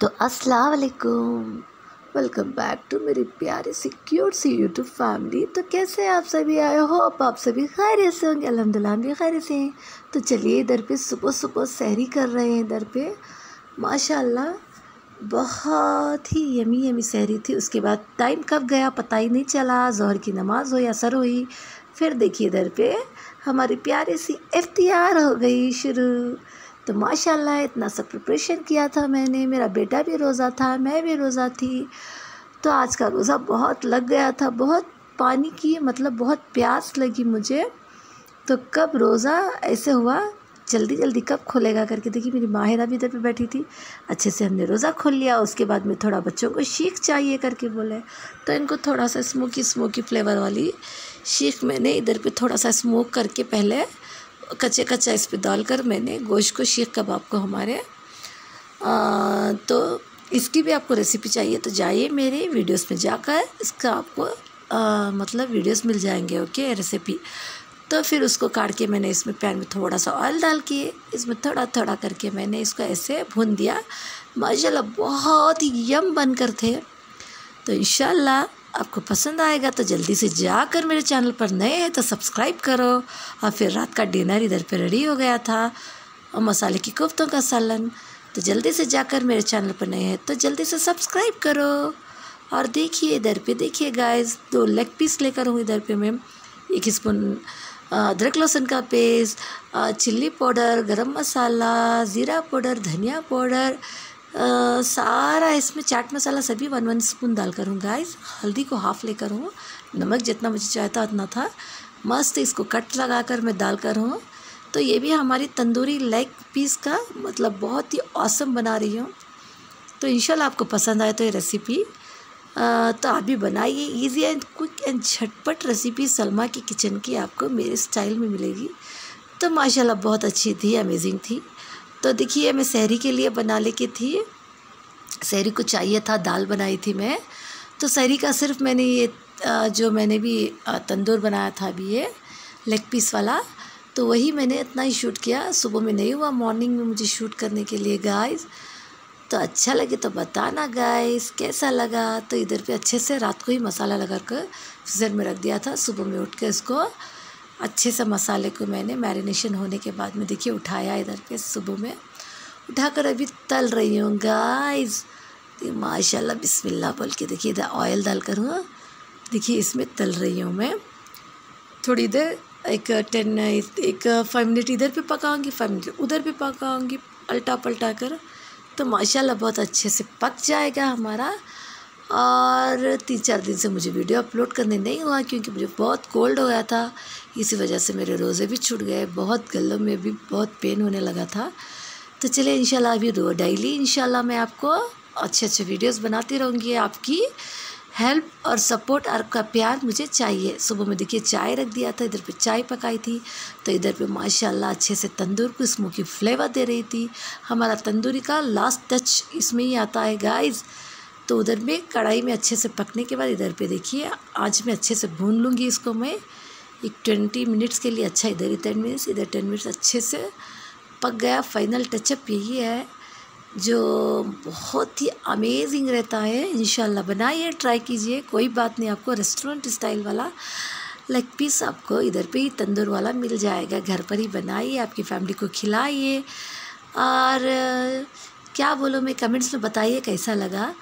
तो अस्सलाम वालेकुम। वेलकम बैक टू मेरी प्यारी सी क्यूट सी यूट्यूब फैमिली तो कैसे आप सभी? आए हो अब आप सभी खैर से होंगे। अलहमदिल्ला भी खैर से हैं। तो चलिए इधर पे सुबह सुबह सहरी कर रहे हैं इधर पे। माशाल्लाह, बहुत ही यमी यमी सहरी थी। उसके बाद टाइम कब गया पता ही नहीं चला। जहर की नमाज़ हो या सर हुई। फिर देखिए इधर पे हमारी प्यारी सी इफ्तियार हो गई शुरू। तो माशाल्लाह, इतना सब प्रिपरेशन किया था मैंने। मेरा बेटा भी रोज़ा था, मैं भी रोज़ा थी। तो आज का रोज़ा बहुत लग गया था, बहुत पानी की मतलब बहुत प्यास लगी मुझे। तो कब रोज़ा ऐसे हुआ, जल्दी जल्दी कब खोलेगा करके। देखिए, मेरी माहिरा भी इधर पे बैठी थी। अच्छे से हमने रोज़ा खोल लिया, उसके बाद में थोड़ा बच्चों को शीख चाहिए करके बोले। तो इनको थोड़ा सा स्मोकी स्मोकी फ्लेवर वाली शीख मैंने इधर पे थोड़ा सा स्मोक करके पहले कच्चे कच्चा इस पर डाल कर मैंने गोश्त को शीख कबाब को हमारे आ, तो इसकी भी आपको रेसिपी चाहिए तो जाइए मेरे वीडियोस में जाकर इसका आपको आ, मतलब वीडियोस मिल जाएँगे ओके रेसिपी तो फिर उसको काट के मैंने इसमें पैन में थोड़ा सा ऑयल डाल के इसमें थोड़ा थोड़ा करके मैंने इसको ऐसे भून दिया। माशाल्लाह बहुत ही यम बनकर थे। तो इंशाल्लाह आपको पसंद आएगा तो जल्दी से जाकर मेरे चैनल पर नए हैं तो सब्सक्राइब करो। और फिर रात का डिनर इधर पर रेडी हो गया था। और मसाले की कोफ्तों का सालन। तो जल्दी से जाकर मेरे चैनल पर नए हैं तो जल्दी से सब्सक्राइब करो। और देखिए इधर पे, देखिए गाइस दो लेग पीस लेकर हूँ इधर पे मैं। एक स्पून अदरक लहसुन का पेस्ट चिल्ली पाउडर गरम मसाला, ज़ीरा पाउडर धनिया पाउडर सारा इसमें चाट मसाला सभी वन वन स्पून डालकर हूँ गाइस हल्दी को हाफ़ लेकर हूँ. नमक जितना मुझे चाहता उतना था. मस्त इसको कट लगा कर मैं डालकर हूँ. तो ये भी हमारी तंदूरी लेग पीस का मतलब बहुत ही औसम बना रही हूँ. तो इंशाल्लाह आपको पसंद आए तो ये रेसिपी तो आप भी बनाइए. इजी एंड क्विक एंड झटपट रेसिपी सलमा की किचन की आपको मेरे स्टाइल में मिलेगी. तो माशाल्लाह बहुत अच्छी थी अमेजिंग थी. तो देखिए, मैं शहरी के लिए बना ले की थी। शहरी को चाहिए था, दाल बनाई थी मैं। तो शहरी का सिर्फ़ मैंने ये जो मैंने भी तंदूर बनाया था अभी ये लेग पीस वाला तो वही मैंने इतना ही शूट किया। सुबह में नहीं हुआ मॉर्निंग में मुझे शूट करने के लिए गाइस तो अच्छा लगे तो बताना गाइस कैसा लगा? तो इधर पे अच्छे से रात को ही मसाला लगा कर फ्रीज़र में रख दिया था। सुबह में उठ के इसको अच्छे से मसाले को मैंने मैरिनेशन होने के बाद में देखिए उठाया इधर पे सुबह में। उठाकर अभी तल रही हूँ गाइस माशाल्लाह, बिस्मिल्लाह बोल के देखिए, इधर ऑयल डालकर, हूँ। देखिए, इसमें तल रही हूँ मैं। थोड़ी देर, एक टेन एक फाइव मिनट इधर पे पकाऊँगी फाइव मिनट उधर पे पकाऊँगी पलटा पलटा कर। तो माशाल्लाह, बहुत अच्छे से पक जाएगा हमारा। और तीन चार दिन से मुझे वीडियो अपलोड करने नहीं हुआ क्योंकि मुझे बहुत कोल्ड हो गया था। इसी वजह से मेरे रोज़े भी छूट गए, बहुत गलों में भी बहुत पेन होने लगा था। तो चलिए इंशाल्लाह अभी रो डेली इंशाल्लाह मैं आपको अच्छे अच्छे वीडियोस बनाती रहूँगी। आपकी हेल्प और सपोर्ट और का प्यार मुझे चाहिए। सुबह में देखिए चाय रख दिया था, इधर पे चाय पकाई थी तो इधर पे माशाल्लाह अच्छे से तंदूर को स्मोकी फ्लेवर दे रही थी। हमारा तंदूरी का लास्ट टच इसमें ही आता है गाइज़ तो उधर में कढ़ाई में अच्छे से पकने के बाद इधर पे देखिए, आज मैं अच्छे से भून लूँगी इसको मैं। एक ट्वेंटी मिनट्स के लिए अच्छा इधर ही टेन मिनट्स इधर टेन मिनट्स अच्छे से पक गया। फाइनल टचअप यही है, जो बहुत ही अमेजिंग रहता है। इन बनाइए ट्राई कीजिए। कोई बात नहीं, आपको रेस्टोरेंट स्टाइल वाला लेग पीस आपको इधर पे ही तंदूर वाला मिल जाएगा। घर पर ही बनाइए, आपकी फैमिली को खिलाइए। और क्या बोलो मैं कमेंट्स में बताइए कैसा लगा।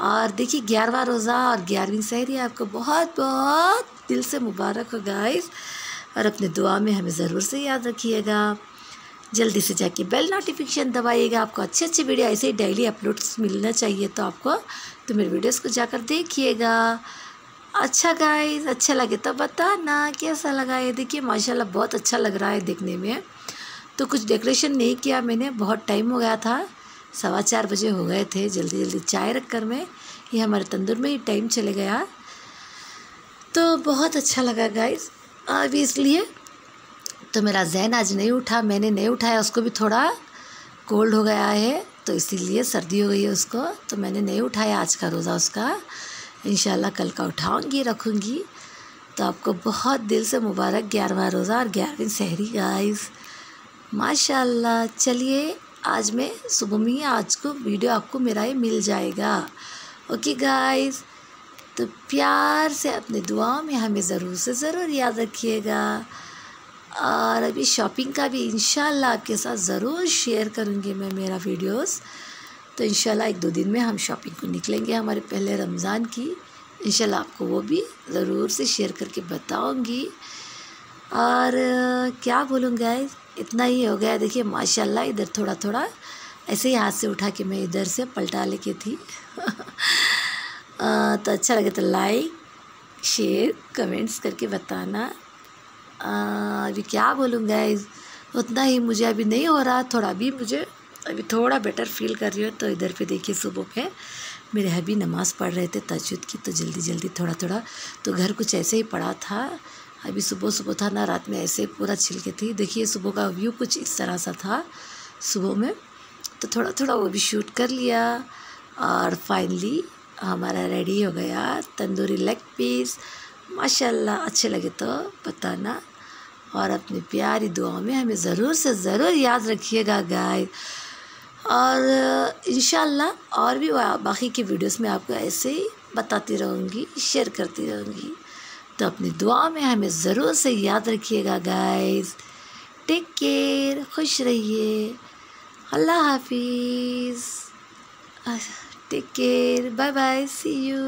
और देखिए, ग्यारहवा रोज़ा और ग्यारहवीं सहरी आपको बहुत बहुत दिल से मुबारक हो गाइस और अपने दुआ में हमें ज़रूर से याद रखिएगा। जल्दी से जाके बेल नोटिफिकेशन दबाइएगा। आपको अच्छे अच्छे वीडियो ऐसे ही डेली अपलोड्स मिलना चाहिए तो आपको तो मेरे वीडियोस को जाकर देखिएगा। अच्छा गाइस अच्छा लगे तो बताना, कैसा लगा ये? देखिए, माशाल्लाह, बहुत अच्छा लग रहा है देखने में। तो कुछ डेकोरेशन नहीं किया मैंने, बहुत टाइम हो गया था। सवा चार बजे हो गए थे, जल्दी जल्दी चाय रख कर मैं ये हमारे तंदूर में ही टाइम चले गया। तो बहुत अच्छा लगा गाइस अभी इसलिए तो मेरा जहन आज नहीं उठा, मैंने नहीं उठाया, उसको भी थोड़ा कोल्ड हो गया है तो इसीलिए सर्दी हो गई है उसको। तो मैंने नहीं उठाया आज का रोज़ा उसका। इन कल का उठाऊँगी, रखूँगी। तो आपको बहुत दिल से मुबारक, ग्यारहवा रोज़ा और ग्यारहवीं सहरी गाइस माशाल्लाह, चलिए आज मैं सुबह में ही आज को वीडियो आपको मेरा ही मिल जाएगा। ओके गाइस तो प्यार से अपने दुआओं में हमें ज़रूर से ज़रूर याद रखिएगा। और अभी शॉपिंग का भी इन आपके साथ ज़रूर शेयर करूँगी मैं मेरा वीडियोस तो इन एक दो दिन में हम शॉपिंग को निकलेंगे हमारे पहले रमज़ान की। इन आपको वो भी ज़रूर से शेयर करके बताऊँगी। और क्या बोलूँ इतना ही हो गया। देखिए माशाल्लाह इधर थोड़ा थोड़ा ऐसे ही हाथ से उठा के मैं इधर से पलटा लेके थी। आ, तो अच्छा लगे तो लाइक शेयर कमेंट्स करके बताना। अभी क्या बोलूँ उतना ही मुझे अभी नहीं हो रहा थोड़ा भी मुझे अभी थोड़ा बेटर फील कर रही हो। तो इधर पे देखिए सुबह पे मेरे हबी नमाज़ पढ़ रहे थे तजुद की तो जल्दी जल्दी थोड़ा थोड़ा तो घर कुछ ऐसे ही पड़ा था। अभी सुबह सुबह था ना, रात में ऐसे पूरा छिलके थी। देखिए, सुबह का व्यू कुछ इस तरह सा था, सुबह में। तो थोड़ा थोड़ा वो भी शूट कर लिया और फाइनली हमारा रेडी हो गया। तंदूरी लेग पीस माशाल्लाह, अच्छे लगे तो बताना। और अपनी प्यारी दुआओं में हमें ज़रूर से ज़रूर याद रखिएगा गाय और इन और भी बाकी की वीडियोस में आपको ऐसे ही बताती रहूँगी शेयर करती रहूँगी। तो अपनी दुआ में हमें ज़रूर से याद रखिएगा गाइस टेक केयर खुश रहिए. अल्लाह हाफिज़. Take care bye bye see you